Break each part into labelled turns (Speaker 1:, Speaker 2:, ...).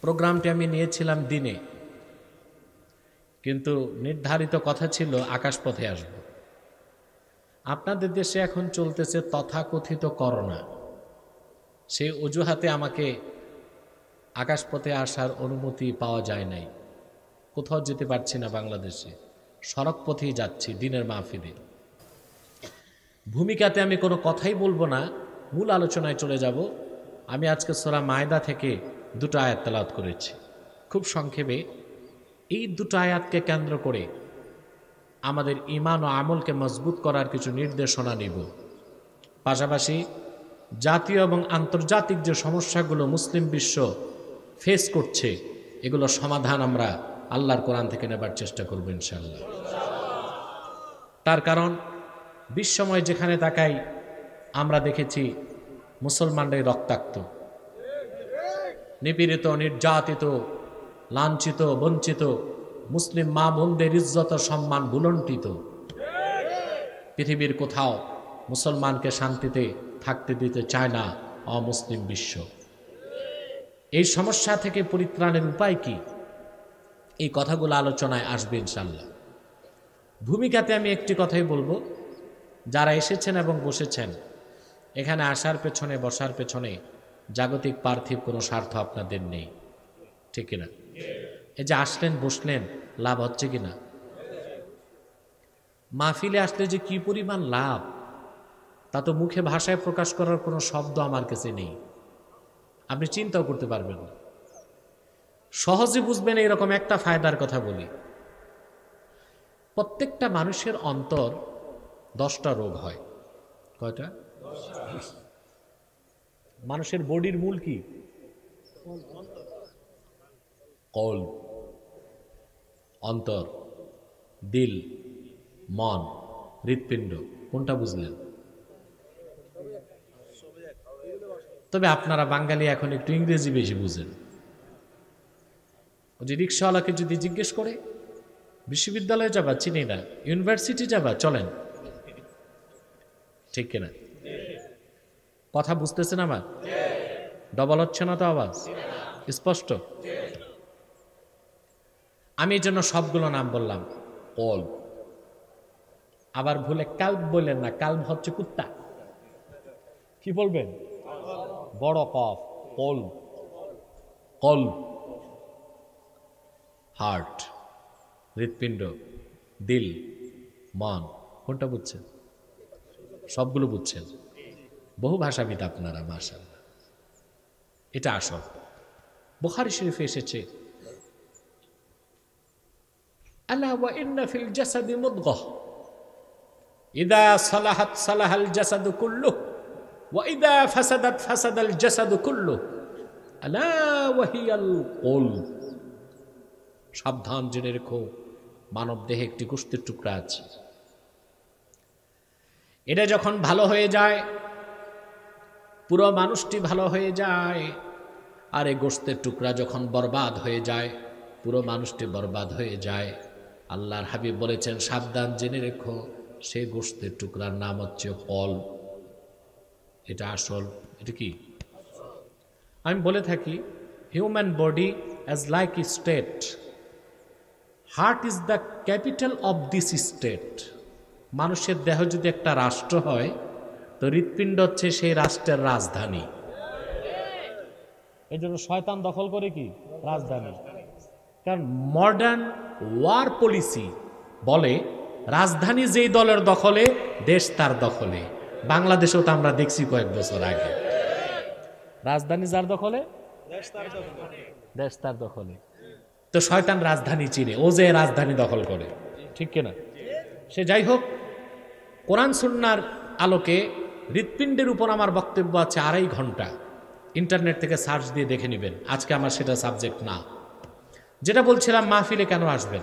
Speaker 1: প্রোগ্রামটি আমি নিয়েছিলাম দিনে। কিন্তু নির্ধারিত কথা ছিল, আকাশপথে আসব। আপনাদের দেশে এখন চলতেছে তথাকথিত করোনা। সেই অজুহাতে আমাকে আকাশপথে আসার অনুমতি পাওয়া যায় নাই। কোথাও যেতে পারছি না বাংলাদেশে। সড়ক পথেই যাচ্ছি দিনের মাহফিলে। ভূমিকাতে আমি কোনো কথাই বলব না। মূল আলোচনায় চলে যাব। আমি আজকে সোরা মায়দা থেকে দুটো আয়াত তালাত করেছি। খুব সংক্ষেপে, এই দুটো আয়াতকে কেন্দ্র করে আমাদের ইমান ও আমলকে মজবুত করার কিছু নির্দেশনা নিব। পাশাপাশি জাতীয় এবং আন্তর্জাতিক যে সমস্যাগুলো মুসলিম বিশ্ব ফেস করছে, এগুলো সমাধান আমরা আল্লাহর কোরআন থেকে নেবার চেষ্টা করব ইনশাল্লাহ তার কারণ, বিশ্বময় যেখানে তাকাই, আমরা দেখেছি মুসলমানরাই রক্তাক্ত। নিপীড়িত, নির্যাতিত, লাঞ্ছিত, বঞ্চিত, মুসলিম মা বোনদের ইজ্জত সম্মান বুলন্টিত পৃথিবীর কোথাও মুসলমানকে শান্তিতে থাকতে দিতে চায় না অমুসলিম বিশ্ব। এই সমস্যা থেকে পরিত্রাণের উপায় কি? এই কথাগুলো আলোচনায় আসবে ইনশাল্লাহ ভূমিকাতে আমি একটি কথাই বলব। যারা এসেছেন এবং বসেছেন, এখানে আসার পেছনে, বসার পেছনে জাগতিক পার্থিব কোনো স্বার্থ আপনাদের নেই। ঠিক কিনা? এই যে আসলেন, বসলেন, লাভ হচ্ছে কিনা? মাহফিলে আসলে যে কি পরিমাণ লাভ, তা তো মুখে ভাষায় প্রকাশ করার কোনো শব্দ আমার কাছে নেই। আপনি চিন্তাও করতে পারবেন না। সহজে বুঝবেন এরকম একটা ফায়দার কথা বলি। প্রত্যেকটা মানুষের অন্তর দশটা রোগ হয়। কয়টা? মানুষের বডির মূল কি? কল, অন্তর, দিল, মন, হৃৎপিণ্ড, কোনটা বুঝলেন? তবে আপনারা বাঙালি এখন একটু ইংরেজি বেশি বুঝেন। ওই যে রিক্সাওয়ালাকে যদি জিজ্ঞেস করে, বিশ্ববিদ্যালয়ে যাবা, চিনি না, ইউনিভার্সিটি যাবা, চলেন। ঠিক কিনা? কথা বুঝতেছেন আমার ডবল হচ্ছে না তো আওয়াজ? স্পষ্ট? আমি এই জন্য সবগুলো নাম বললাম, কল। আবার ভুলে কাল্ব বললেন না কাল্ব হচ্ছে কুত্তা। কি বলবেন? বড় কফ, কল। কল। হার্ট, হৃৎপিণ্ড, দিল, মন। কোনটা বুঝছেন? সবগুলো বুঝছেন। বহু ভাষাবিদ আপনারা মাশাল্লাহ এটা আসল। বুখারি শরীফে এসেছে ওয়া ইদা কুল্লু ইদা কুল্লু আলা সাবধান জেনে রেখো, মানব দেহে একটি গোষ্ঠীর টুকরা আছে। এটা যখন ভালো হয়ে যায় পুরো মানুষটি ভালো হয়ে যায় আর এই গোষ্ঠের টুকরা যখন বরবাদ হয়ে যায়, পুরো মানুষটি বরবাদ হয়ে যায়। আল্লাহর হাবিব বলেছেন, সাবধান জেনে রেখো সেই গোষ্ঠের টুকরার নাম হচ্ছে কল। এটা আসল, এটা কি? আমি বলে থাকি human body as like state heart is the capital of this state মানুষের দেহ যদি একটা রাষ্ট্র হয় তো হৃৎপিণ্ড হচ্ছে সেই রাষ্ট্রের রাজধানী। এই জন্য শয়তান দখল করে কি? রাজধানী। কারণ মডার্ন ওয়ার পলিসি বলে রাজধানী যেই দলের দখলে দেশ তার দখলে। বাংলাদেশেও তো আমরা দেখছি কয়েক বছর আগে। রাজধানী যার দখলে? দেশ তার দখলে। তো শয়তান রাজধানী চিনে ও যে রাজধানী দখল করে। ঠিক কিনা? সে যাই হোক কোরআন সুন্নার আলোকে হৃৎপিণ্ডের উপর আমার বক্তব্য আছে আড়াই ঘণ্টা। ইন্টারনেট থেকে সার্চ দিয়ে দেখে নেবেন। আজকে আমার সেটা সাবজেক্ট না। যেটা বলছিলাম, মাহফিলে কেন আসবেন?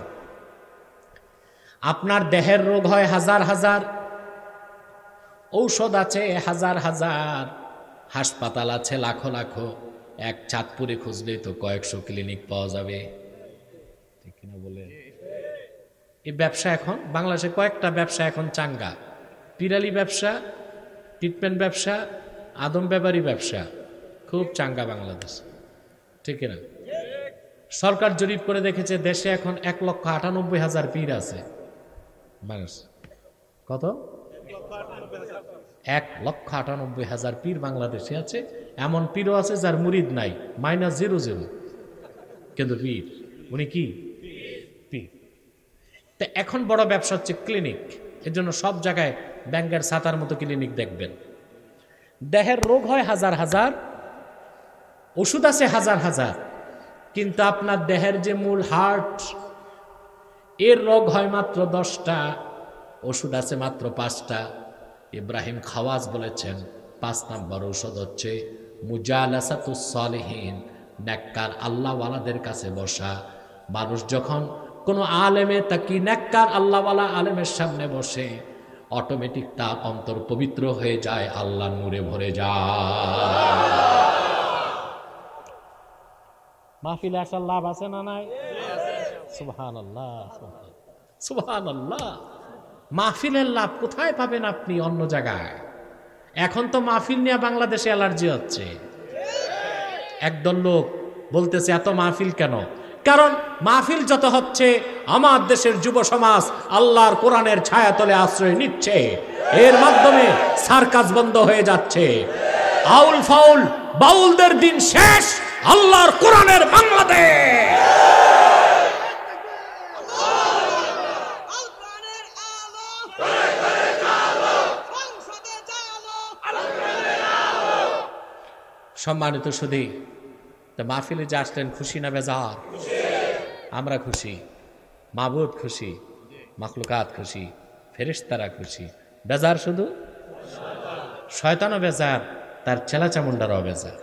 Speaker 1: আপনার দেহের রোগ হয় হাজার হাজার, ঔষধ আছে হাজার হাজার, হাসপাতাল আছে লাখো লাখো, এক চাঁদপুরে খুঁজলেই তো কয়েকশো ক্লিনিক পাওয়া যাবে। ঠিক বলে? এই ব্যবসা এখন, বাংলাদেশে কয়েকটা ব্যবসা এখন চাঙ্গা। পিরালি ব্যবসা ট্রিটমেন্ট ব্যবসা, আদম ব্যাপারী ব্যবসা, খুব চাঙ্গা বাংলাদেশ। ঠিক না সরকার জরিপ করে দেখেছে দেশে এখন এক লক্ষ আটানব্বই হাজার পীর আছে। মানুষ কত? এক লক্ষ আটানব্বই হাজার পীর বাংলাদেশে আছে। এমন পীরও আছে যার মুরিদ নাই, মাইনাস জিরো জিরো। কিন্তু পীর, উনি কি? পীর। তা এখন বড় ব্যবসা হচ্ছে ক্লিনিক। এর জন্য সব জায়গায় ব্যাংকের ছাতার মতো ক্লিনিক দেখবেন। দেহের রোগ হয় হাজার হাজার, ওষুধ আছে হাজার হাজার, কিন্তু আপনার দেহের যে মূল হার্ট এর রোগ হয় মাত্র দশটা, ওষুধ আছে মাত্র পাঁচটা। ইব্রাহিম খাওয়াজ বলেছেন, পাঁচ নাম্বার ঔষধ হচ্ছে মুজালাসাতুসলিহীন নেককার আল্লাহওয়ালাদের কাছে বসা। মানুষ যখন কোনো আলেমে তাকি নেককার আল্লাহওয়ালা আলেমের সামনে বসে অটোমেটিক তার অন্তর পবিত্র হয়ে যায়, আল্লাহ নূরে ভরে যায়। আসার লাভ আছে না নাই? মাহফিলের লাভ কোথায় পাবেন আপনি অন্য জায়গায়? এখন তো মাহফিল নিয়ে বাংলাদেশে অ্যালার্জি হচ্ছে। একদল লোক বলতেছে, এত মাহফিল কেন? কারণ মাহফিল যত হচ্ছে, আমার দেশের যুব সমাজ আল্লাহর কোরআনের ছায়াতলে আশ্রয় নিচ্ছে। এর মাধ্যমে সার্কাস বন্ধ হয়ে যাচ্ছে। আউল ফাউল, বাউলদের দিন শেষ, আল্লাহর কোরআনের বাংলাদেশ। সম্মানিত সুধী, তা মাহফিলে যে আসলেন খুশি না বেজার? আমরা খুশি, মাবুদ খুশি, মখলুকাত খুশি ফেরিস্তারা খুশি। বেজার শুধু? শয়তানও বেজার, তার চেলা চামুন্ডারও বেজার।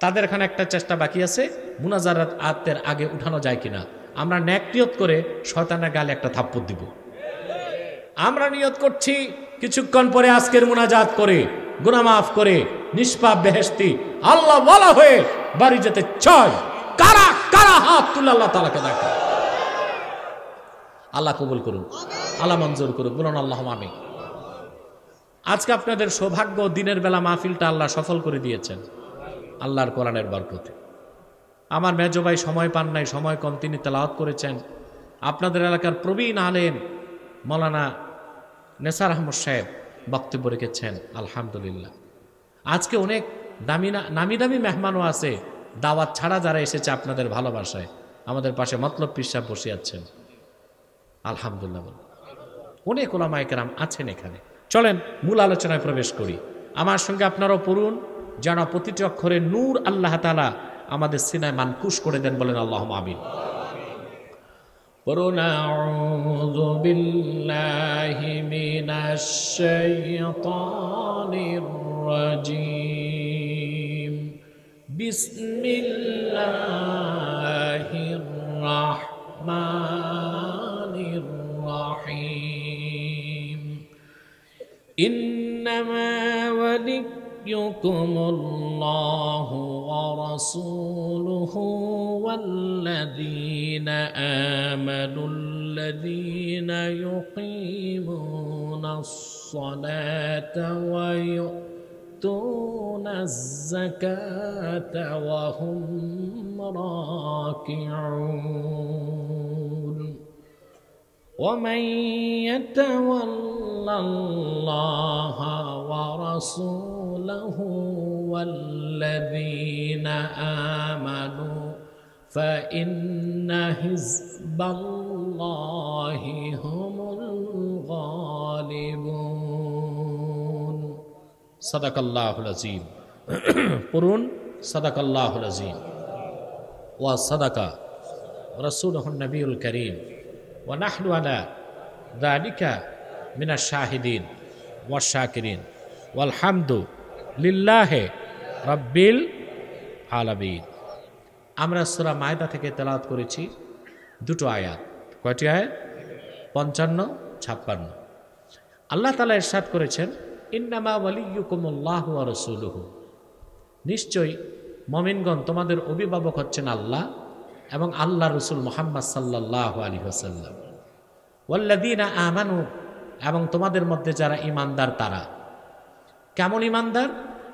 Speaker 1: তাদের এখানে একটা চেষ্টা বাকি আছে, মুনাজারাত আত্মের আগে উঠানো যায় কিনা। আমরা ন্যাক নিয়ত করে শয়তানের গালে একটা থাপ্পড় দিব। আমরা নিয়ত করছি, কিছুক্ষণ পরে আজকের মুনাজাত করে, গুনাহ মাফ করে, নিষ্পাপ বেহেস্তি আল্লাহ বলা হয়ে বাড়ি যেতে চাই। কারা কারা হাত তুলে আল্লাহ তালাকে দেখা? আল্লাহ কবুল করুন আল্লাহ মঞ্জুর করুন বলুন আল্লাহ আমি আজকে আপনাদের সৌভাগ্য দিনের বেলা মাহফিলটা আল্লাহ সফল করে দিয়েছেন, আল্লাহর কোরআনের বরকতে। আমার মেজো ভাই সময় পান নাই, সময় কম, তিনি তেলাওয়াত করেছেন। আপনাদের এলাকার প্রবীণ আলেম মৌলানা নেসার আহমদ সাহেব বক্তব্য রেখেছেন, আলহামদুলিল্লাহ। আজকে অনেক দামি নামি দামি মেহমানও আছে দাওয়াত ছাড়া যারা এসেছে আপনাদের ভালোবাসায়, আমাদের পাশে মতলব পিসাব বসে আছেন। আলহামদুলিল্লাহ বলুন। অনেক ওলামায়কেরাম আছেন এখানে। চলেন, মূল আলোচনায় প্রবেশ করি। আমার সঙ্গে আপনারাও পড়ুন, যেন প্রতিটি অক্ষরে নূর আল্লাহ তালা আমাদের সিনায় মানকুশ করে দেন বলেন আল্লাহ আমিন। পড়ুন, আউযু বিল্লাহি মিনাশ শাইতানির রাজিম। بسم الله الرحمن الرحيم. إنما وليكم الله ورسوله والذين آمنوا الذين يقيمون الصلاة ويؤمنون ويؤتون الزكاة وهم راكعون. ومن يتول الله ورسوله والذين آمنوا فإن حزب الله هم الغالبون. সাদাকাল্লাহুল আজিম পড়ুন, সাদাকাল্লাহুল আজিম ওয়া সাদাকা রসুল নবীল করিম। ওয়া নাহলুয়ালা দানিকা মিনা শাহিদিন ওয়া শাকিরিন। ওয়ালহামদু লিল্লাহে রব্বিল আলবিন আমরা সুরা মায়দা থেকে তেলাত করেছি। দুটো আয়াত। কয়টি আয়াত? পঞ্চান্ন, ছাপ্পান্ন। আল্লাহ তালা এরশাদ করেছেন ইন্নামা ওয়ালিয়ুকুমুল্লাহ ওয়া রাসূলুহু। নিশ্চয়ই মমিনগণ তোমাদের অভিভাবক হচ্ছেন আল্লাহ এবং আল্লাহ রসুল মোহাম্মদ সাল্লাহ আলী হাসাল্লাম ওয়াল্লাদিনা আমানু, এবং তোমাদের মধ্যে যারা ইমানদার তারা। কেমন ইমানদার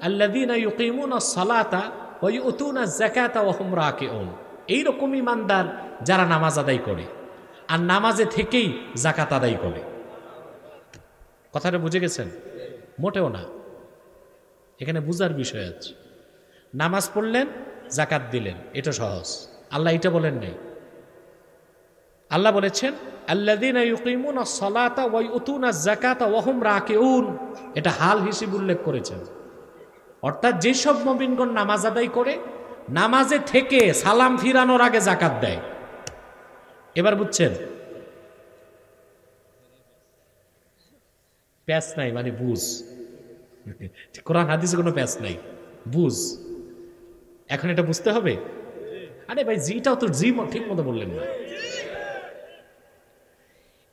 Speaker 1: আল্লাদিনা ইউকিমুন সালাতা ওই উতুনা জাকাতা ওহম রাকিউন। এইরকম ইমানদার যারা নামাজ আদায় করে, আর নামাজে থেকেই জাকাত আদায় করে। কথাটা বুঝে গেছেন? মোটেও না। এখানে বুঝার বিষয় আছে। নামাজ পড়লেন জাকাত দিলেন, এটা সহজ। আল্লাহ এটা বলেন নাই। আল্লাহ বলেছেন আল্লাদিন ইউকিমুন সলাতা ওয়াই উতুনা জাকাতা ওয়াহুম রাকিউন। এটা হাল হিসেবে উল্লেখ করেছেন। অর্থাৎ যেসব নবীনগণ নামাজ আদায় করে, নামাজে থেকে সালাম ফিরানোর আগে জাকাত দেয়। এবার বুঝছেন প্যাচ নাই মানে বুঝ। কোরআন হাদিসে কোনো প্যাচ নাই, বুঝ। এখন এটা বুঝতে হবে? আরে ভাই, জিটাও তো জি ঠিক মতো বললেন না।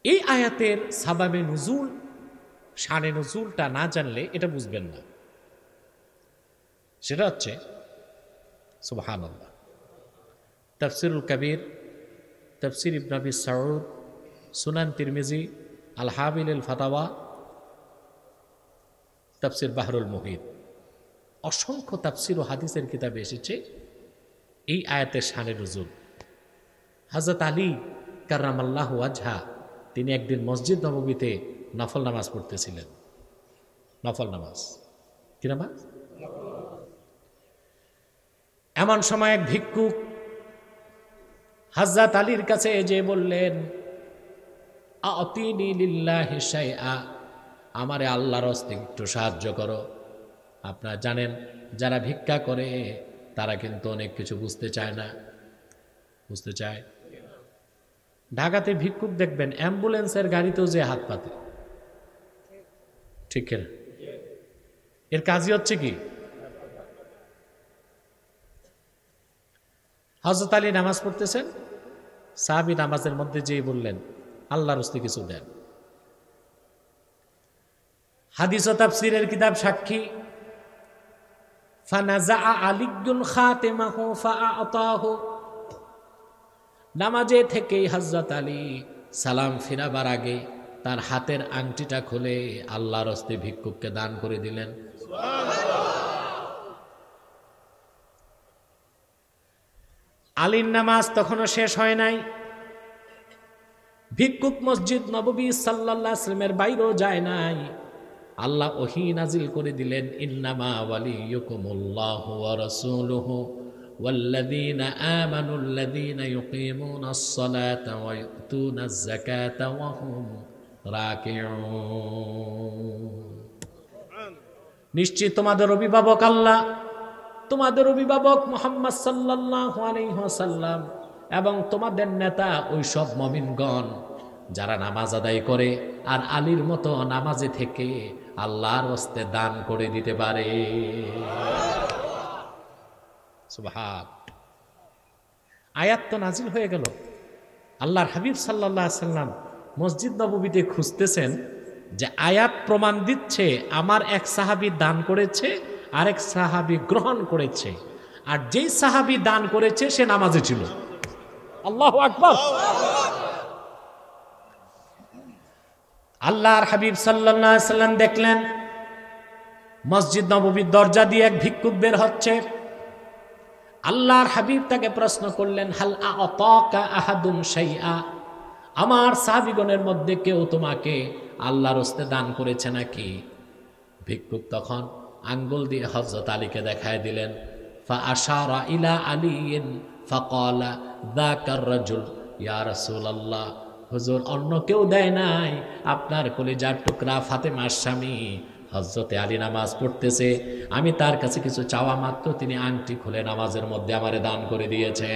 Speaker 1: এই আয়াতের সাবাবে নজুল, শানে নজুলটা না জানলে এটা বুঝবেন না। সেটা হচ্ছে সুবাহান তফসিরুল কবির, তফসির ইবনাবি সাউদ, সুনান তিরমিজি, আল হাবিল ফাতাওয়া তফসির বাহরুল মুহিদ অসংখ্য তাফসির ও হাদিসের কিতাবে এসেছে এই আয়াতের শানে নজুল। হজরত আলী কার্রামাল্লাহ আজহা তিনি একদিন মসজিদ নবমীতে নফল নামাজ পড়তেছিলেন। নফল নামাজ। কি নামাজ? এমন সময় এক ভিক্ষুক হাজরাত আলীর কাছে যে বললেন, আতিনি লিল্লাহি শাইআ। আমারে আল্লাহর হস্তে একটু সাহায্য করো। আপনারা জানেন, যারা ভিক্ষা করে, তারা কিন্তু অনেক কিছু বুঝতে চায় না। বুঝতে চায়? ঢাকাতে ভিক্ষুক দেখবেন, অ্যাম্বুলেন্সের গাড়িতেও যে হাত পাতে। ঠিক কিনা? এর কাজই হচ্ছে কি? হজরত আলী নামাজ পড়তেছেন, সাহাবি নামাজের মধ্যে যেই বললেন, আল্লাহর হস্তে কিছু দেন। হাদিস ও তাফসিরের কিতাব সাক্ষী। ফানাজা আলিগুন খাতেমাহু ফাআতাহু। নামাজে থেকেই হজরত আলী সালাম ফিরাবার আগে তার হাতের আংটিটা খুলে আল্লাহর হস্তে ভিক্ষুককে দান করে দিলেন। আলীর নামাজ তখনও শেষ হয় নাই। ভিক্ষুক মসজিদ নববী আলাইহি সাল্লামের বাইরেও যায় নাই। আল্লাহ ওহি নাজিল করে দিলেন ইন্নামা ওয়ালিয়ুকুমুল্লাহু ওয়া রাসূলুহু والذين آمنوا الذين يقيمون الصلاة ويؤتون الزكاة وهم راكعون নিশ্চয় তোমাদের অভিভাবক আল্লাহ তোমাদের অভিভাবক মোহাম্মদ সাল্লাল্লাহু আলাইহি ওয়াসাল্লাম এবং তোমাদের নেতা ওই সব মমিনগণ যারা নামাজ আদায় করে আর আলীর মতো নামাজে থেকে আল্লাহর হস্তে দান করে দিতে পারে। আয়াত তো নাজিল হয়ে গেল। আল্লাহর হাবিব সাল্লাহ সাল্লাম মসজিদ নববীতে খুঁজতেছেন যে আয়াত প্রমাণ দিচ্ছে আমার এক সাহাবি দান করেছে, আরেক সাহাবি গ্রহণ করেছে। আর যেই সাহাবি দান করেছে সে নামাজে ছিল। আল্লাহ আকবর। আল্লাহর হাবিব সাল্লাম দেখলেন, মসজিদ নববীর দরজা দিয়ে এক ভিক্ষুক বের হচ্ছে। আল্লাহর হাবিব তাকে প্রশ্ন করলেন, হাল আহাদুম শাইআ? আমার সাহাবিগণের মধ্যে কেউ তোমাকে আল্লাহর হস্তে দান করেছে নাকি? ভিক্ষুক তখন আঙ্গুল দিয়ে হজরত আলীকে দেখায় দিলেন, ফা আশারা ইলা আলিয়িন ফাকালা যাকার রাজুল, ইয়া রাসূলুল্লাহ। হুজুর, অন্য কেউ দেয় নাই। আপনার কলিজার টুকরা ফাতেমার স্বামী। হজরতে আলী নামাজ পড়তেছে। আমি তার কাছে কিছু চাওয়া মাত্র, তিনি আংটি খুলে নামাজের মধ্যে আমারে দান করে দিয়েছে।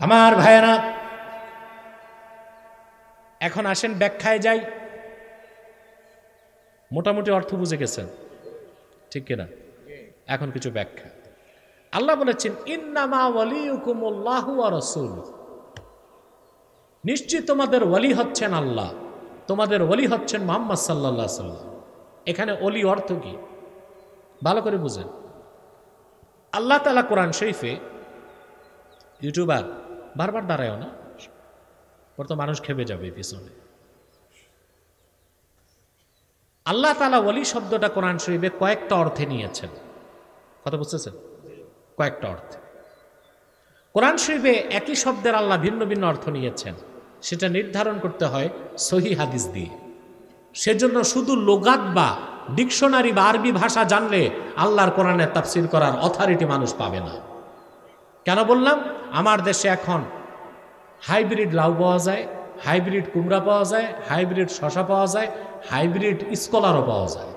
Speaker 1: আমার ভাইয়েরা, এখন আসেন ব্যাখ্যায় যাই। মোটামুটি অর্থ বুঝে গেছেন, ঠিক কিনা? এখন কিছু ব্যাখ্যা। আল্লাহ বলেছেন, ইন্নামা ওয়ালিউকুমুল্লাহু ওয়া রাসূল তোমাদের ওয়ালি হচ্ছেন আল্লাহ। তোমাদের ওলি হচ্ছেন মোহাম্মদ সাল্লাহ সাল্লাম এখানে অলি অর্থ কি? ভালো করে বুঝেন। আল্লাহ তালা কোরআন শরীফে ইউটিউবার বারবার দাঁড়ায়ও না, পর তো মানুষ খেপে যাবে পিছনে। আল্লাহ তালা ওলি শব্দটা কোরআন শরীফে কয়েকটা অর্থে নিয়েছেন। কথা বুঝতেছেন কয়েকটা অর্থে। কোরআন শরীফে একই শব্দের আল্লাহ ভিন্ন ভিন্ন অর্থ নিয়েছেন। সেটা নির্ধারণ করতে হয় সহি হাদিস দিয়ে। সেজন্য শুধু লোগাত বা ডিকশনারি বা আরবি ভাষা জানলে আল্লাহর কোরআনের তাফসির করার অথরিটি মানুষ পাবে না। কেন বললাম? আমার দেশে এখন হাইব্রিড লাউ পাওয়া যায়, হাইব্রিড কুমড়া পাওয়া যায়, হাইব্রিড শশা পাওয়া যায়, হাইব্রিড স্কলারও পাওয়া যায়।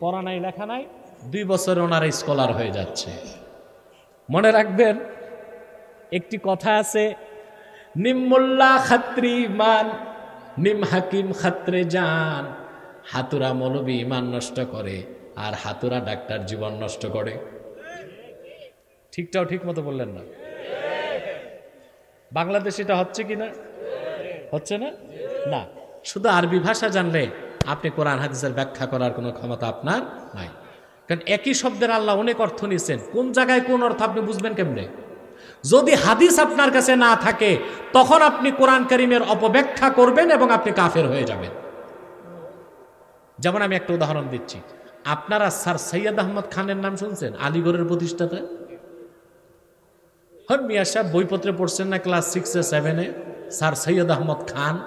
Speaker 1: পড়া নাই, লেখা নাই দুই বছরে ওনারা স্কলার হয়ে যাচ্ছে। মনে রাখবেন, একটি কথা আছে নিম্মুল্লা খাত্রি মান নিম হাকিম খাত্রে যান হাতুরা মৌলবী ইমান নষ্ট করে, আর হাতুরা ডাক্তার জীবন নষ্ট করে। ঠিকটাও ঠিক মতো বললেন না? বাংলাদেশ এটা হচ্ছে কি না? হচ্ছে না? না। শুধু আরবি ভাষা জানলে আপনি কোরআন, হাদিসের ব্যাখ্যা করার কোনো ক্ষমতা আপনার নাই। কারণ একই শব্দের আল্লাহ অনেক অর্থ নিচ্ছেন কোন জায়গায় কোন অর্থ আপনি বুঝবেন কেমনে? যদি হাদিস আপনার কাছে না থাকে, তখন আপনি কোরআন করিমের অপব্যাখ্যা করবেন এবং আপনি কাফের হয়ে যাবেন। যেমন আমি একটা উদাহরণ দিচ্ছি। আপনারা স্যার সৈয়দ আহমদ খানের নাম শুনছেন? আলিগড়ের প্রতিষ্ঠাতা? হন মিয়া সাহেব বইপত্রে পড়ছেন না ক্লাস সিক্সে, সেভেনে? স্যার সৈয়দ আহমদ খান,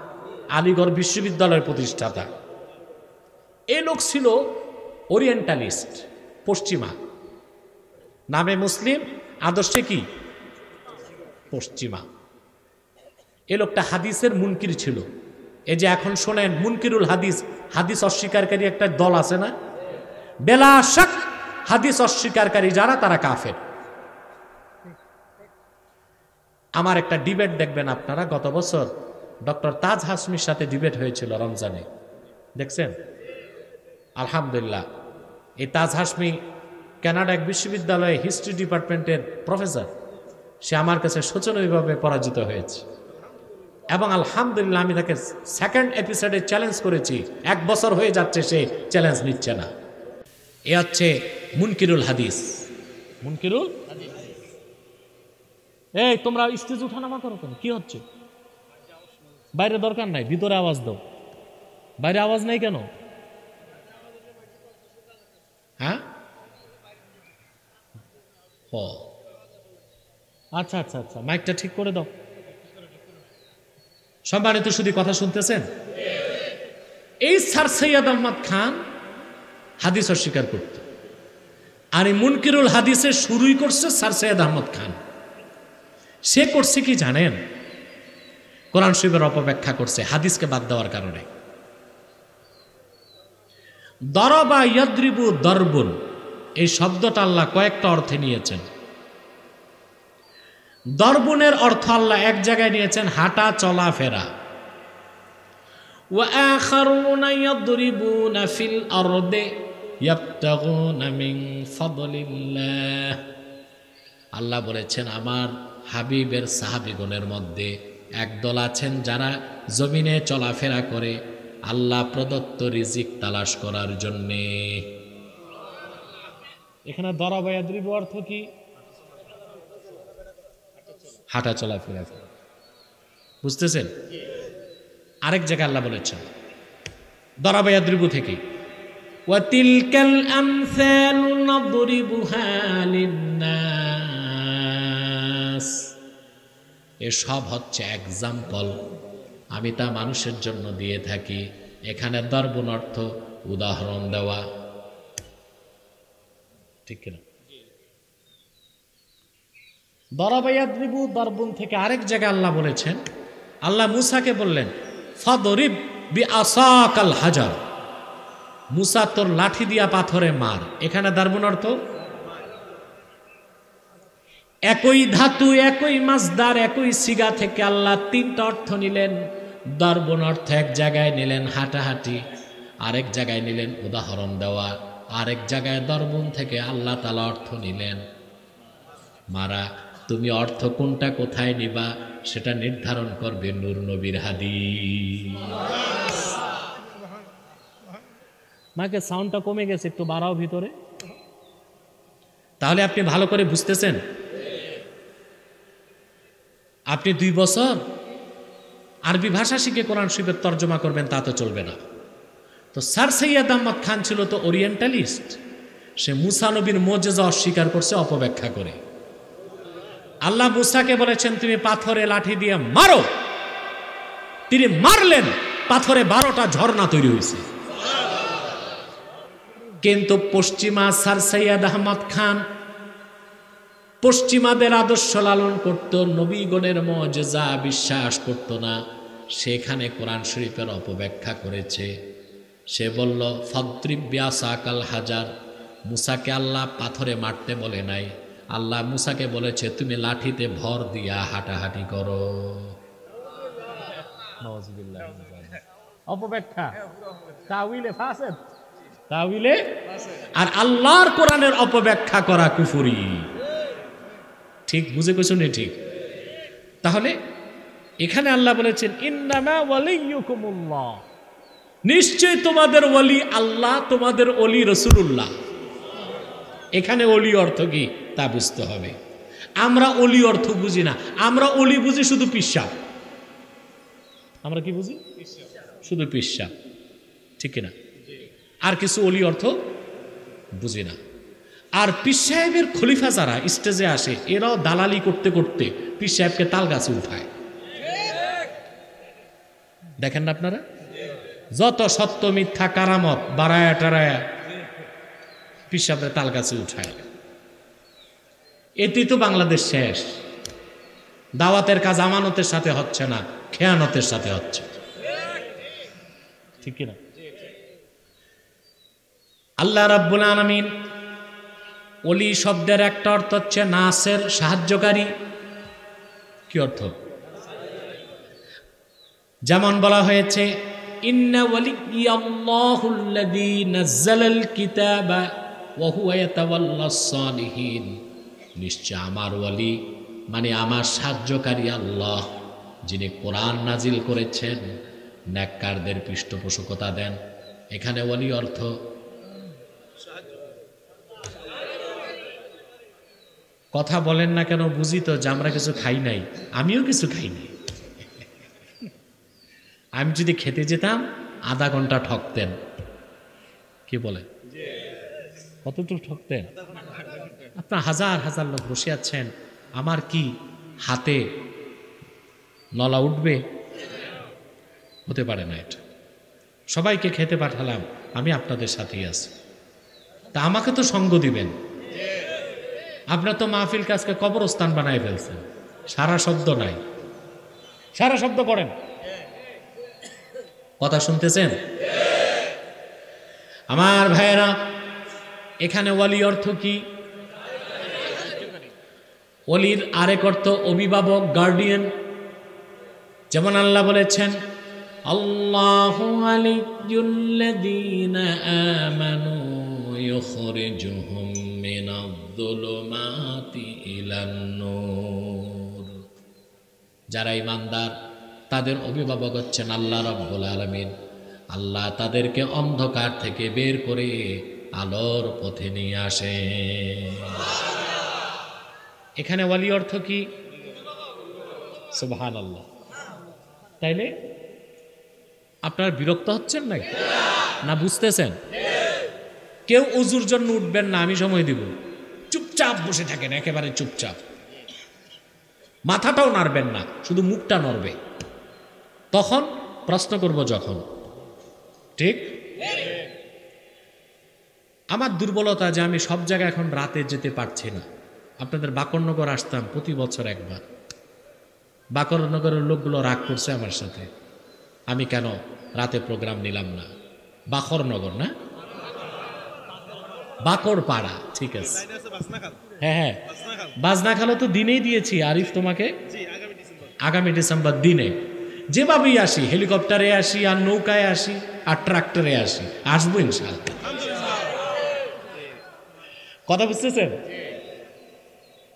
Speaker 1: আলিগড় বিশ্ববিদ্যালয়ের প্রতিষ্ঠাতা। এই লোক ছিল ওরিয়েন্টালিস্ট। পশ্চিমা। নামে মুসলিম, আদর্শে কি? পশ্চিমা। এ লোকটা হাদিসের মুনকির ছিল। এই যে এখন শোনেন, মুনকিরুল হাদিস হাদিস অস্বীকারী একটা দল আছে না? বেলা শাক, হাদিস অস্বীকারী যারা, তারা কাফের। আমার একটা ডিবেট দেখবেন আপনারা, গত বছর ডক্টর তাজ হাসমির সাথে ডিবেট হয়েছিল রমজানে। দেখছেন? আলহামদুলিল্লাহ। এই তাজ হাসমি কানাডা এক বিশ্ববিদ্যালয়ে হিস্ট্রি ডিপার্টমেন্টের প্রফেসর। সে আমার কাছে শোচনীয়ভাবে পরাজিত হয়েছে। এবং আলহামদুলিল্লাহ আমি তাকে সেকেন্ড এপিসোডে চ্যালেঞ্জ করেছি। এক বছর হয়ে যাচ্ছে সে চ্যালেঞ্জ নিচ্ছে না। এ হচ্ছে মুনকিরুল হাদিস। মুনকিরুল এই, তোমরা স্টেজ উঠানামা করো কেন? কি হচ্ছে? বাইরে দরকার নাই, ভিতরে আওয়াজ দাও। বাইরে আওয়াজ নাই কেন? হ্যাঁ? আচ্ছা আচ্ছা আচ্ছা মাইকটা ঠিক করে দাও। সম্মানিত শুধু কথা শুনতেছেন? এই স্যার সৈয়দ আহমদ খান হাদিস অস্বীকার করত। আর এই মুনকিরুল হাদিসে শুরুই করছে স্যার সৈয়দ আহমদ খান। সে করছে কি জানেন? কোরআন শরীফের অপব্যাখ্যা করছে, হাদিসকে বাদ দেওয়ার কারণে। দরবা ইয়াদ্রিবু দরবুন এই শব্দটা আল্লাহ কয়েকটা অর্থে নিয়েছেন দরবুনের অর্থ আল্লাহ এক জায়গায় নিয়েছেন হাঁটা চলা ফেরা وآخرون يضربون في الأرض يبتغون من فضل الله আল্লাহ বলেছেন আমার হাবিবের সাহাবিগণের মধ্যে একদল আছেন যারা জমিনে চলাফেরা করে আল্লাহ প্রদত্ত রিজিক তালাশ করার জন্যে এখানে দরাবায়াদ্রিব অর্থ কি হাঁটা চলাফেরা করা। বুঝতেছেন আরেক জায়গায় আল্লাহ বলেছেন দরাবায়াদ্রিবু থেকে وتلك الأمثال نضربها للناس এসব হচ্ছে এক্সাম্পল আমি তা মানুষের জন্য দিয়ে থাকি। এখানে দর্বন অর্থ উদাহরণ দেওয়া। ঠিক কিনা? দরাবাইয়াদ্রিবু দর্বন থেকে আরেক জায়গায় আল্লাহ বলেছেন, আল্লাহ মুসাকে বললেন, ফদরিব বি আসাকাল হাজার। মুসা তোর লাঠি দিয়া পাথরে মার। এখানে দারবুন অর্থ? একই ধাতু, একই মাছদার একই সিগা থেকে আল্লাহ তিনটা অর্থ নিলেন। দর্বন অর্থ এক জায়গায় নিলেন হাঁটাহাঁটি আরেক জায়গায় নিলেন উদাহরণ দেওয়া আরেক জায়গায় দর্বন থেকে আল্লাহ তালা অর্থ নিলেন। মারা তুমি অর্থ কোনটা কোথায় নিবা সেটা নির্ধারণ করবে নূর নবীর হাদি মাকে সাউন্ডটা কমে গেছে একটু বাড়াও ভিতরে। তাহলে আপনি ভালো করে বুঝতেছেন? আপনি দুই বছর আরবি ভাষা শিখে কোরআন শরীফের তর্জমা করবেন, তা তো চলবে না। তো স্যার সৈয়দ আহমদ খান ছিল তো ওরিয়েন্টালিস্ট। সে মুসা নবীর মোজেজা অস্বীকার করছে, অপব্যাখ্যা করে। আল্লাহ মুসাকে বলেছেন, তুমি পাথরে লাঠি দিয়ে মারো। তিনি মারলেন, পাথরে বারোটা ঝর্ণা তৈরি হয়েছে। কিন্তু পশ্চিমা স্যার সৈয়দ আহমদ খান পশ্চিমাদের আদর্শ লালন করত, নবীগণের মজেজা বিশ্বাস করত না। সেখানে কোরআন শরীফের অপব্যাখ্যা করেছে। সে বলল ফদ্রিব্যাসাকাল হাজার মুসাকে আল্লাহ পাথরে মারতে বলে নাই। আল্লাহ মুসাকে বলেছে তুমি লাঠিতে ভর দিয়া হাঁটাহাঁটি করো। অপব্যাখ্যা। তাউইলে ফাসেদ। তাউইলে আর আল্লাহর কোরআনের অপব্যাখ্যা করা কুফুরি। ঠিক বুঝে কইছো নি ঠিক? তাহলে এখানে আল্লাহ বলেছেন, ইন্নামা ওয়ালিয়ুকুমুল্লাহ নিশ্চয় তোমাদের ওলি আল্লাহ, তোমাদের অলি রসুল্লাহ এখানে অলি অর্থ কি? তা বুঝতে হবে। আমরা অলি অর্থ বুঝি না। আমরা অলি বুঝি শুধু পিসাব। আমরা কি বুঝি? শুধু পিসাব। ঠিক কিনা? আর কিছু অলি অর্থ বুঝি না। আর পীর সাহেবের খলিফা যারা, স্টেজে আসে, এরাও দালালি করতে করতে পীর সাহেবকে তাল গাছে উঠায়। দেখেন না আপনারা? যত সত্য মিথ্যা কারামত বাড়ায়া টারায়া পীর তাল গাছে উঠায় এটি তো বাংলাদেশ শেষ। দাওয়াতের কাজ আমানতের সাথে হচ্ছে না, খেয়ানতের সাথে হচ্ছে। ঠিক কিনা? আল্লাহ রাব্বুল আলামিন অলি শব্দের একটা অর্থ হচ্ছে নাসের সাহায্যকারী। কি অর্থ? যেমন বলা হয়েছে হুয়া নিশ্চয় আমার ওয়ালি মানে আমার সাহায্যকারী আল্লাহ, যিনি কোরআন নাজিল করেছেন, ন্যাক্কারদের পৃষ্ঠপোষকতা দেন। এখানে ওয়ালি অর্থ কথা বলেন না কেন, বুঝি তো যে আমরা কিছু খাই নাই, আমিও কিছু খাই নাই। আমি যদি খেতে যেতাম, আধা ঘণ্টা ঠকতেন। কি বলে? কতটুকু ঠকতেন? আপনার হাজার হাজার লোক বসে আছেন। আমার কি হাতে নলা উঠবে? হতে পারে না এটা। সবাইকে খেতে পাঠালাম, আমি আপনাদের সাথেই আছি। তা আমাকে তো সঙ্গ দিবেন। আপনার তো মাহফিল কাজকে কবরস্থান বানায় ফেলছেন। সারা শব্দ নাই। সারা শব্দ করেন কথা শুনতেছেন? আমার ভাইয়েরা, এখানে ওয়ালি অর্থ কি? ওলির আরেক অর্থ অভিভাবক গার্ডিয়ান যেমন আল্লাহ বলেছেন, আল্লাহ যারা ইমানদার তাদের অভিভাবক হচ্ছেন আল্লাহ রব্বুল আলমিন। আল্লাহ তাদেরকে অন্ধকার থেকে বের করে আলোর পথে নিয়ে আসে। এখানে ওয়ালি অর্থ কি? সুবহান আল্লাহ তাইলে আপনার বিরক্ত হচ্ছেন নাকি? না বুঝতেছেন? কেউ অজুর জন্য উঠবেন না আমি সময় দিব। চুপচাপ বসে থাকেন একেবারে চুপচাপ। মাথাটাও নাড়বেন না শুধু মুখটা নড়বে। তখন প্রশ্ন করব যখন। ঠিক? আমার দুর্বলতা যে আমি সব জায়গায় এখন রাতে যেতে পারছি না। আপনাদের বাকরনগর আসতাম প্রতি বছর একবার। বাকরনগরের লোকগুলো রাগ করছে আমার সাথে। আমি কেন রাতে প্রোগ্রাম নিলাম না? বাখরনগর না? বাকর পাড়া ঠিক আছে। হ্যাঁ হ্যাঁ। বাজনা খালো তো দিনেই দিয়েছি আরিফ তোমাকে? আগামী ডিসেম্বর দিনে। যেভাবেই আসি, হেলিকপ্টারে আসি, আর নৌকায় আসি, আর ট্রাক্টরে আসি, আসব ইনশাল কথা বুঝতেছেন?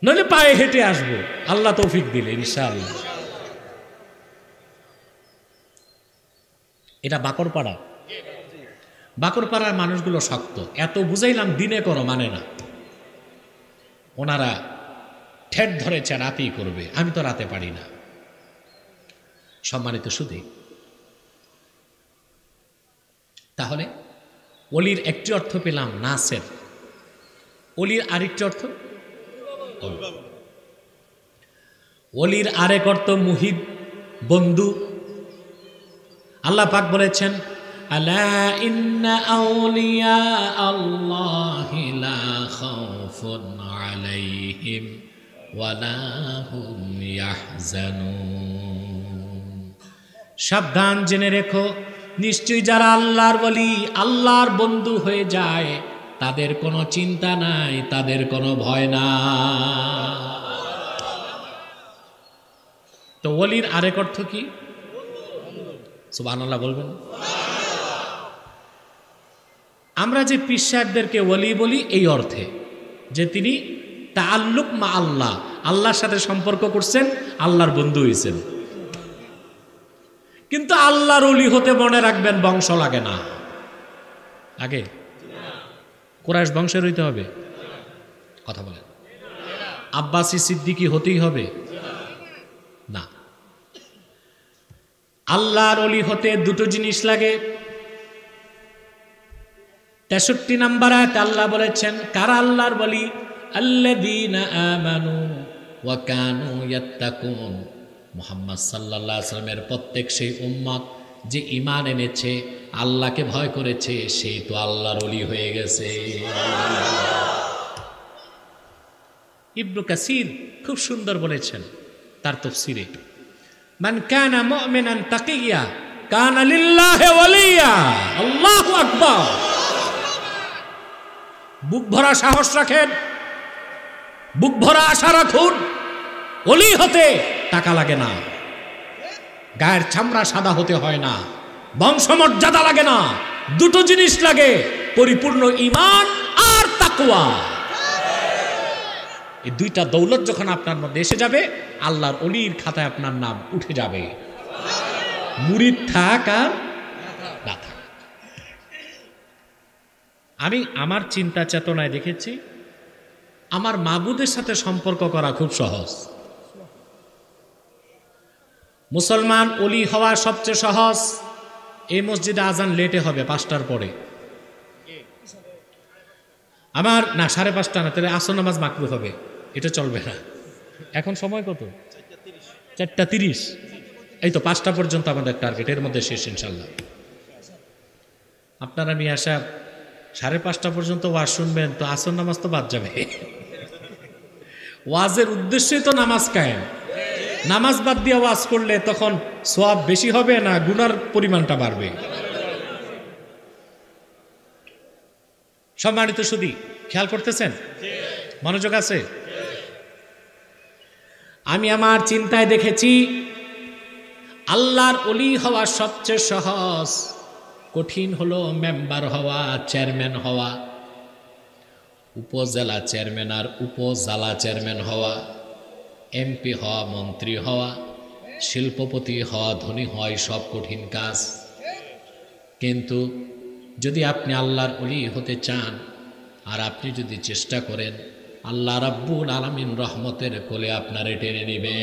Speaker 1: নইলে পায়ে হেঁটে আসব। আল্লাহ তৌফিক দিলে ইনশাআল্লাহ। এটা বাকরপাড়া। বাকরপাড়ার মানুষগুলো শক্ত। এত বুঝাইলাম দিনে করো মানে না। ওনারা ঠেট ধরেছে রাতেই করবে। আমি তো রাতে পারি না। সম্মানিত সুদী তাহলে, অলির একটি অর্থ পেলাম নাসের। অলির আরেকটি অর্থ? অলির আরেক অর্থ মুহিব, বন্ধু। আল্লাহ পাক বলেছেন ওয়ালা হুম ইয়াহজানুন। সাবধান জেনে রেখো, নিশ্চয়ই যারা আল্লাহর বলি আল্লাহর বন্ধু হয়ে যায়, তাদের কোনো চিন্তা নাই, তাদের কোনো ভয় না তো ওলির আরেক অর্থ কি? সুবহানাল্লাহ বলবেন। আমরা যে পীর সাহেবদেরকে ওলি বলি, এই অর্থে যে তিনি তা আল্লুক মা আল্লাহ, আল্লাহর সাথে সম্পর্ক করছেন, আল্লাহর বন্ধু হয়েছেন কিন্তু আল্লাহর অলি হতে মনে রাখবেন বংশ লাগে না। আগে কোরআশ বংশের হইতে হবে? কথা বলেন। আব্বাসি সিদ্দিকি হতেই হবে? না। আল্লাহর অলি হতে দুটো জিনিস লাগে। তেষট্টি নাম্বার আয়াত আল্লাহ বলেছেন, কারা আল্লাহর বলি? আল্লাযীনা আমানু ওয়া কানু মুহাম্মদ সাল্লাল্লাহু আলাইহি সাল্লামের প্রত্যেক সেই উম্মত যে ইমান এনেছে, আল্লাহকে ভয় করেছে, সে তো আল্লাহর ওলি হয়ে গেছে। ইবনু কাসির খুব সুন্দর বলেছেন তার তফসিরে। মান কানা মুমিনান তাকিয়া, কানা লিল্লাহি ওয়ালিয়া, আল্লাহু আকবার। বুক ভরা সাহস রাখেন, বুক ভরা আশা রাখুন অলি হতে। টাকা লাগে না। গায়ের চামড়া সাদা হতে হয় না। বংশমর্যাদা লাগে না। দুটো জিনিস লাগে, পরিপূর্ণ ইমান আর তাকুয়া এই দুইটা দৌলত যখন আপনার মধ্যে এসে যাবে, আল্লাহর অলির খাতায় আপনার নাম উঠে যাবে। মুরিদ থাক আর আমি আমার চিন্তা চেতনায় দেখেছি, আমার মাবুদের সাথে সম্পর্ক করা খুব সহজ। মুসলমান অলি হওয়া সবচেয়ে সহজ। এই মসজিদে আজান লেটে হবে পাঁচটার পরে। আমার না, সাড়ে পাঁচটা না, তাহলে আসর নামাজ মাকরু হবে। এটা চলবে না। এখন সময় কত? চারটা তিরিশ। এই তো পাঁচটা পর্যন্ত আমাদের টার্গেট এর মধ্যে শেষ ইনশাল্লাহ আপনারা নিয়ে আসা সাড়ে পাঁচটা পর্যন্ত ওয়াজ শুনবেন, তো আসর নামাজ তো বাদ যাবে। ওয়াজের উদ্দেশ্যই তো নামাজ কায়েম। নামাজ বাদ দিয়ে ওয়াজ করলে তখন সোয়াব বেশি হবে না গুনার পরিমাণটা বাড়বে? সম্মানিত সুদী খেয়াল করতেছেন? মনোযোগ আছে? আমি আমার চিন্তায় দেখেছি, আল্লাহর অলি হওয়া সবচেয়ে সহজ, কঠিন হলো মেম্বার হওয়া, চেয়ারম্যান হওয়া, উপজেলা চেয়ারম্যান আর উপজেলা চেয়ারম্যান হওয়া। এমপি হওয়া, মন্ত্রী হওয়া, শিল্পপতি হওয়া, ধনী হয় সব কঠিন কাজ। কিন্তু যদি আপনি আল্লাহর অলি হতে চান, আর আপনি যদি চেষ্টা করেন, আল্লাহ রাব্বুল আলামিন রহমতের কোলে আপনারে টেনে নেবে।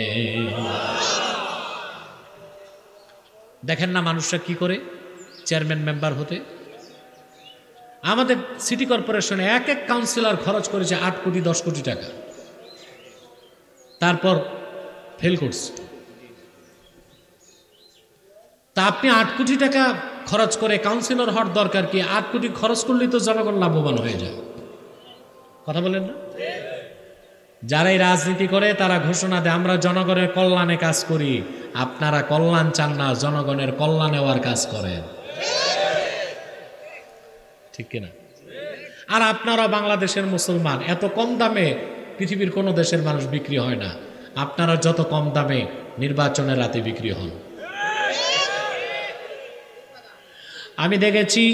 Speaker 1: দেখেন না মানুষরা কি করে চেয়ারম্যান মেম্বার হতে? আমাদের সিটি কর্পোরেশনে এক এক কাউন্সিলর খরচ করেছে আট কোটি, দশ কোটি টাকা। তারপর ফেল করছে। তা আপনি আট কোটি টাকা খরচ করে কাউন্সিলর হওয়ার দরকার কি? আট কোটি খরচ করলেই তো জনগণ লাভবান হয়ে যায়। কথা বলেন না? যারাই রাজনীতি করে, তারা ঘোষণা দেয়, আমরা জনগণের কল্যাণে কাজ করি। আপনারা কল্যাণ চান না, জনগণের কল্যাণ নেওয়ার কাজ করেন। ঠিক কিনা? আর আপনারা বাংলাদেশের মুসলমান, এত কম দামে পৃথিবীর কোনো দেশের মানুষ বিক্রি হয় না। আপনারা যত কম দামে নির্বাচনের রাতে বিক্রি হন। আমি দেখেছি,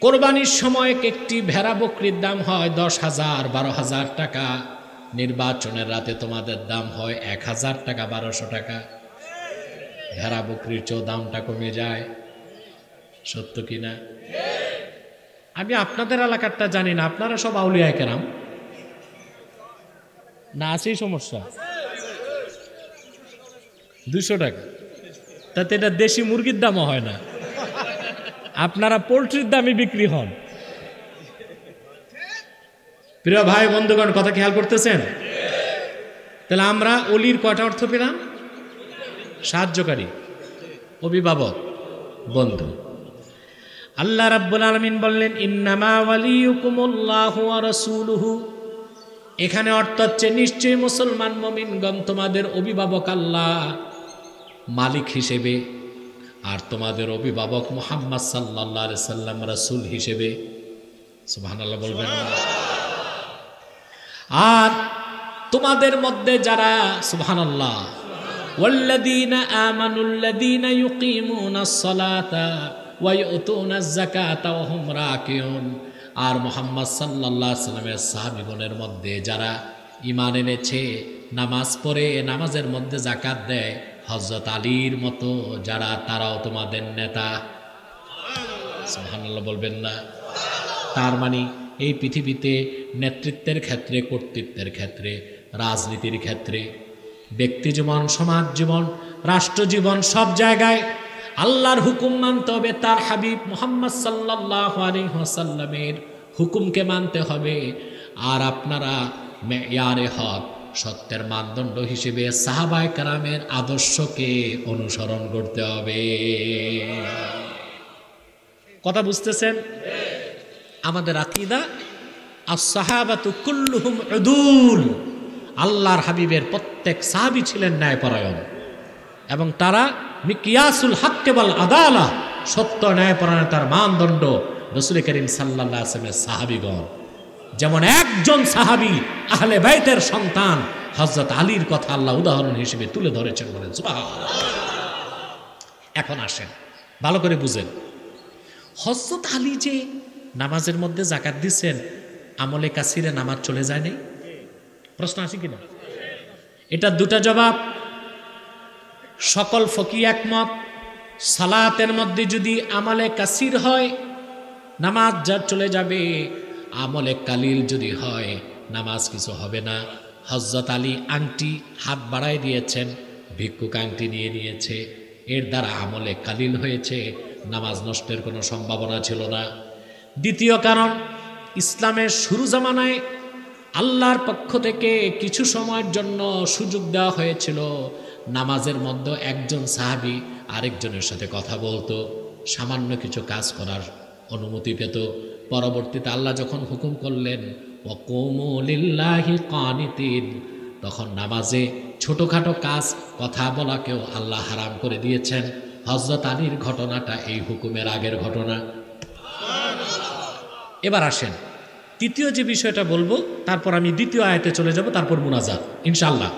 Speaker 1: কোরবানির সময় একটি ভেড়া বকরির দাম হয় দশ হাজার, বারো হাজার টাকা। নির্বাচনের রাতে তোমাদের দাম হয় এক হাজার টাকা, বারোশো টাকা। ভেড়া বকরির চেয়েও দামটা কমে যায়। সত্য কি না? আমি আপনাদের এলাকারটা জানি না, আপনারা সব আউলিয়া কেরাম না, আছেই সমস্যা। দুশো টাকা। তাতে এটা দেশি মুরগির দামও হয় না।
Speaker 2: আপনারা পোলট্রির দামে বিক্রি হন।
Speaker 1: প্রিয় ভাই, বন্ধুগণ, কথা খেয়াল করতেছেন? তাহলে আমরা অলির কয়টা অর্থ পেলাম? সাহায্যকারী, অভিভাবক, বন্ধু। আল্লাহ রাব্বুল আলামিন বললেন, ইন্নামা ওয়ালিয়ুকুমুল্লাহু ওয়া রাসূলুহু। এখানে অর্থ হচ্ছে নিশ্চয়ই মুসলমান মুমিনগণ তোমাদের অভিভাবক আল্লাহ মালিক হিসেবে আর তোমাদের অভিভাবক মুহাম্মদ সাল্লাল্লাহু আলাইহি সাল্লাম রাসূল হিসেবে সুবহানাল্লাহ বলবেন না আর তোমাদের মধ্যে যারা সুবহানাল্লাহ والذين آمنوا الذين يقيمون الصلاة ويؤتون الزكاة وهم راكعون আর মোহাম্মদ আলাইহি সাল্লামের সাহাবীগণের মধ্যে যারা ইমান এনেছে, নামাজ পড়ে, নামাজের মধ্যে জাকাত দেয়, হযরত আলীর মতো যারা, তারাও তোমাদের নেতা। সুবহানাল্লাহ বলবেন না। তার মানে এই পৃথিবীতে নেতৃত্বের ক্ষেত্রে, কর্তৃত্বের ক্ষেত্রে, রাজনীতির ক্ষেত্রে, ব্যক্তি জীবন, সমাজ জীবন, রাষ্ট্র জীবন সব জায়গায় আল্লাহর হুকুম মানতে হবে, তার হাবিব মোহাম্মদ সাল্লাহ হুকুমকে মানতে হবে। আর আপনারা মেয়ারে হক, সত্যের মানদণ্ড হিসেবে সাহাবায় কারামের আদর্শকে অনুসরণ করতে হবে। কথা বুঝতেছেন? আমাদের আকিদা আর সাহাবাতু কুল্লুহুম আল্লাহর হাবিবের প্রত্যেক সাহাবি ছিলেন ন্যায়পরায়ণ। এবং তারা, মিকিয়াসুল হাক্কেবাল আদালা সত্য ন্যায়পরায়ণতার মানদণ্ড রসুল করিম সাল্লাহ আসলামের সাহাবিগণ। যেমন একজন সাহাবি আহলে বাইতের সন্তান হজরত আলীর কথা আল্লাহ উদাহরণ হিসেবে তুলে ধরেছেন বলেন এখন আসেন, ভালো করে বুঝেন। হজরত আলী যে নামাজের মধ্যে জাকাত দিচ্ছেন, আমলে কাসিরে নামাজ চলে যায় নাই? প্রশ্ন আছে কিনা? এটা দুটা জবাব সকল ফকি একমত, সালাতের মধ্যে যদি আমলে কাসির হয়, নামাজ যা চলে যাবে, আমলে কালিল যদি হয়, নামাজ কিছু হবে না। হজরত আলী আংটি হাত বাড়ায় দিয়েছেন, ভিক্ষুক আংটি নিয়ে নিয়েছে। এর দ্বারা আমলে কালিল হয়েছে, নামাজ নষ্টের কোনো সম্ভাবনা ছিল না। দ্বিতীয় কারণ, ইসলামের শুরু জামানায় আল্লাহর পক্ষ থেকে কিছু সময়ের জন্য সুযোগ দেওয়া হয়েছিল। নামাজের মধ্যে একজন সাহাবি আরেকজনের সাথে কথা বলতো, সামান্য কিছু কাজ করার অনুমতি পেত। পরবর্তীতে আল্লাহ যখন হুকুম করলেন ওকুমুলিল্লাহি কানিতিন তখন নামাজে ছোটোখাটো কাজ, কথা বলাকেও আল্লাহ হারাম করে দিয়েছেন। হজরত আলীর ঘটনাটা এই হুকুমের আগের ঘটনা। এবার আসেন, তৃতীয় যে বিষয়টা বলব, তারপর আমি দ্বিতীয় আয়াতে চলে যাব, তারপর মুনাজাত ইনশাল্লাহ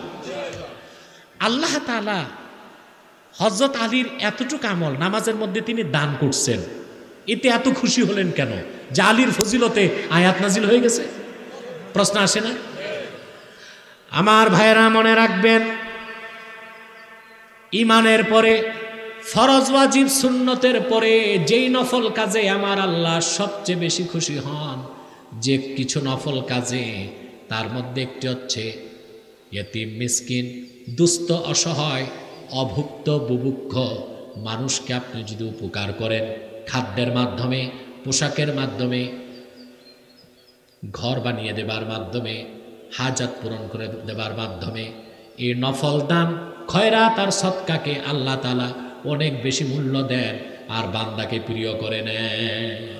Speaker 1: আল্লাহ তালা হজরত আলীর এতটুকু আমল নামাজের মধ্যে তিনি দান করছেন। এতে এত খুশি হলেন কেন? যে আলীর ফজিলতে আয়াত নাজিল হয়ে গেছে? প্রশ্ন আসে না? আমার ভাইয়েরা মনে রাখবেন ইমানের পরে, ফরজ ওয়াজিব সুন্নতের পরে যেই নফল কাজে আমার আল্লাহ সবচেয়ে বেশি খুশি হন, যে কিছু নফল কাজে তার মধ্যে একটি হচ্ছে, ইয়তিম, মিসকিন দুস্থ, অসহায়, অভুক্ত, বুভুক্ষ মানুষকে আপনি যদি উপকার করেন, খাদ্যের মাধ্যমে, পোশাকের মাধ্যমে, ঘর বানিয়ে দেবার মাধ্যমে হাজাত পূরণ করে দেবার মাধ্যমে, এই নফল দান খয়রাত আর সৎকাকে আল্লাহ তালা অনেক বেশি মূল্য দেন আর বান্দাকে প্রিয় করে নেন।